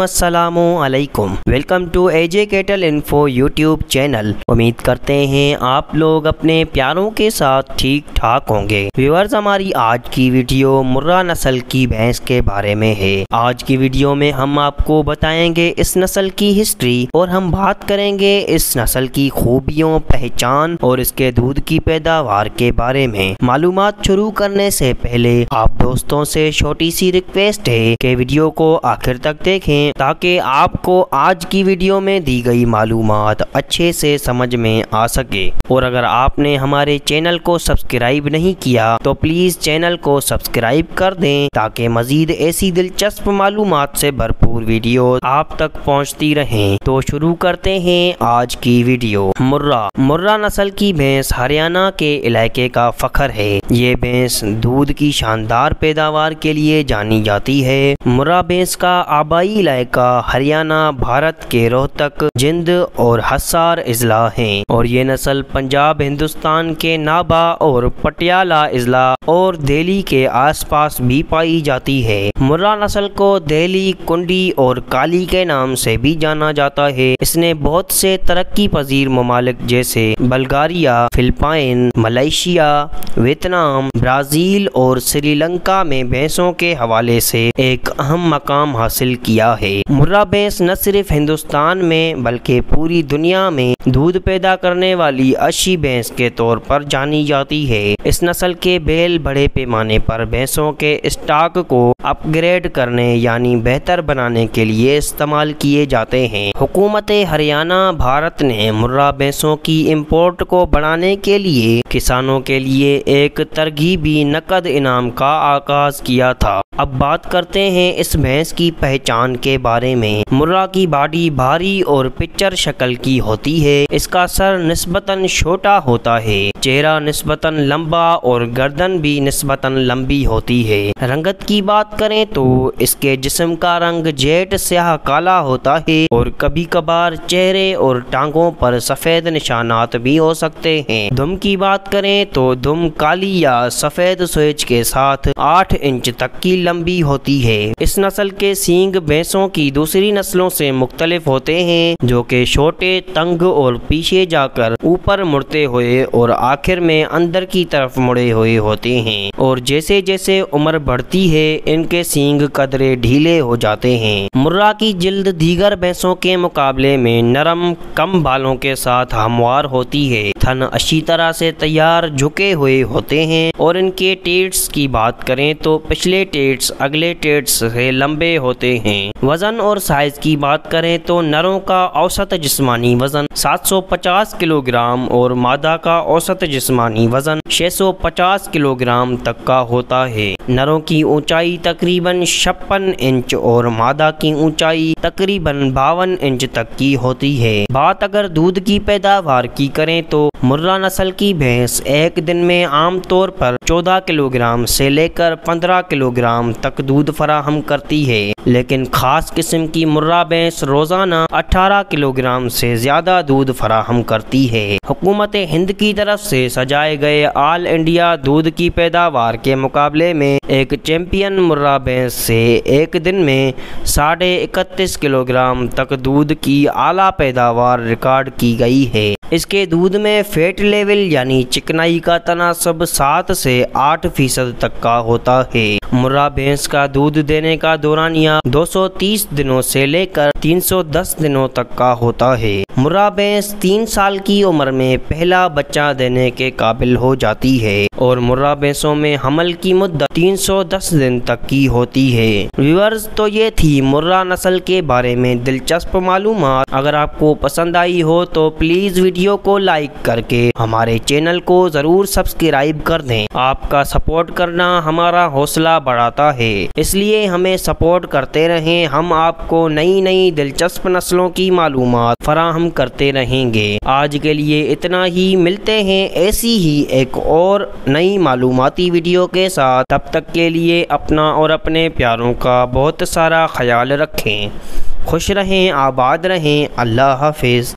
अस्सलामुअलैकुम welcome to AJ kettle info YouTube channel. उम्मीद करते हैं आप लोग अपने प्यारों के साथ ठीक ठाक होंगे। व्यूअर्स, हमारी आज की वीडियो मुर्रा नस्ल की भैंस के बारे में है। आज की वीडियो में हम आपको बताएँगे इस नस्ल की हिस्ट्री और हम बात करेंगे इस नस्ल की खूबियों, पहचान और इसके दूध की पैदावार के बारे में। मालूम शुरू करने से पहले आप दोस्तों से छोटी सी रिक्वेस्ट है कि वीडियो को आखिर तक देखें, ताकि आपको आज की वीडियो में दी गई मालूम अच्छे से समझ में आ सके। और अगर आपने हमारे चैनल को सब्सक्राइब नहीं किया तो प्लीज़ चैनल को सब्सक्राइब कर दें, ताकि मजीद ऐसी दिलचस्प मालूम से भरपूर वीडियो आप तक पहुँचती रहें। तो शुरू करते हैं आज की वीडियो। मुर्रा। मुर्रा नस्ल की भैंस हरियाणा के इलाके का फखर है। ये भैंस दूध की शानदार पैदावार के लिए जानी जाती है। मुर्रा मुराबेस का आबाई इलाका हरियाणा, भारत के रोहतक, जिंद और हसार अजला है। और ये नस्ल पंजाब, हिंदुस्तान के नाभा और पटियाला अजला और दिल्ली के आसपास भी पाई जाती है। मुर्रा नस्ल को दिल्ली कुंडी और काली के नाम से भी जाना जाता है। इसने बहुत से तरक्की पजीर ममालिक जैसे Bulgaria, Philippine, Malaysia, Vietnam, Brazil और श्रीलंका में भैंसों के हवाले से एक अहम मकाम हासिल किया है। मुर्रा भैंस न सिर्फ़ हिंदुस्तान में बल्कि पूरी दुनिया में दूध पैदा करने वाली अच्छी भैंस के तौर पर जानी जाती है। इस नस्ल के बैल बड़े पैमाने पर भैंसों के स्टॉक को अपग्रेड करने यानी बेहतर बनाने के लिए इस्तेमाल किए जाते हैं। हुकूमत हरियाणा भारत ने मुर्रा भैंसों की इम्पोर्ट को बढ़ाने के लिए किसानों के लिए एक तरगीबी नकद इनाम का आगाज़ किया था। अब बात करते हैं इस भैंस की पहचान के बारे में। मुर्रा की बाडी भारी और पिक्चर शक्ल की होती है। इसका सर निस्बतन छोटा होता है। चेहरा निस्बतन लंबा और गर्दन भी निस्बतन लंबी होती है। रंगत की बात करें तो इसके जिस्म का रंग जेट स्याह, काला होता है और कभी कभार चेहरे और टांगों पर सफ़ेद निशानात भी हो सकते हैं। दुम की बात करें तो दुम काली या सफ़ेद स्वेच के साथ आठ इंच तक की लंबी होती है। इस नस्ल के सींग भैंसों की दूसरी नस्लों से मुख्तलिफ़ होते हैं, जो कि छोटे, तंग और पीछे जाकर ऊपर मुड़ते हुए और आखिर में अंदर की तरफ़ मुड़े हुए होते हैं। और जैसे जैसे उम्र बढ़ती है इनके सींग कदरे ढीले हो जाते हैं। मुर्रा की जिल्द दीगर भैंसों के मुकाबले में नरम, कम बालों के साथ हमवार होती है। थन अच्छी तरह से तैयार झुके हुए होते हैं। और इनके टेट्स की बात करें तो पिछले टेट्स अगले टेट्स से लंबे होते हैं। वज़न और साइज़ की बात करें तो नरों का औसत जिस्मानी वज़न 750 किलोग्राम और मादा का औसत जिस्मानी वज़न 650 किलोग्राम तक का होता है। नरों की ऊंचाई तकरीबन छप्पन इंच और मादा की ऊंचाई तकरीबन बावन इंच तक की होती है। बात अगर दूध की पैदावार की करें तो मुर्रा नस्ल की भैंस एक दिन में आमतौर पर 14 किलोग्राम से लेकर 15 किलोग्राम तक दूध फराहम करती है। लेकिन खास किस्म की मुर्रा भैंस रोज़ाना 18 किलोग्राम से ज़्यादा दूध फराहम करती है। हुकूमत हिंद की तरफ़ से सजाए गए ऑल इंडिया दूध की पैदावार के मुकाबले में एक चैंपियन मुर्रा भैंस से एक दिन में साढ़े इकतीस किलोग्राम तक दूध की आला पैदावार रिकॉर्ड की गई है। इसके दूध में फैट लेवल यानी चिकनाई का तनासब सात से आठ फ़ीसद तक का होता है। मुर्रा भैंस का दूध देने का दौरानिया 230 दिनों से लेकर 310 दिनों तक का होता है। मुर्रा भैंस तीन साल की उम्र में पहला बच्चा देने के काबिल हो जाती है। और मुर्रा भैंसों में हमल की मुद्दत 310 दिन तक की होती है। व्यूअर्स तो ये थी मुर्रा नस्ल के बारे में दिलचस्प मालूम अगर आपको पसंद आई हो तो प्लीज़ वीडियो को लाइक करके हमारे चैनल को ज़रूर सब्सक्राइब कर दें। आपका सपोर्ट करना हमारा हौसला बढ़ाता है। इसलिए हमें सपोर्ट करते रहें। हम आपको नई नई दिलचस्प नस्लों की मालूम फराहम करते रहेंगे। आज के लिए इतना ही। मिलते हैं ऐसी ही एक और नई मालूमती वीडियो के साथ तब तक के लिए अपना और अपने प्यारों का बहुत सारा ख्याल रखें। खुश रहें, आबाद रहें। अल्लाह हाफिज़।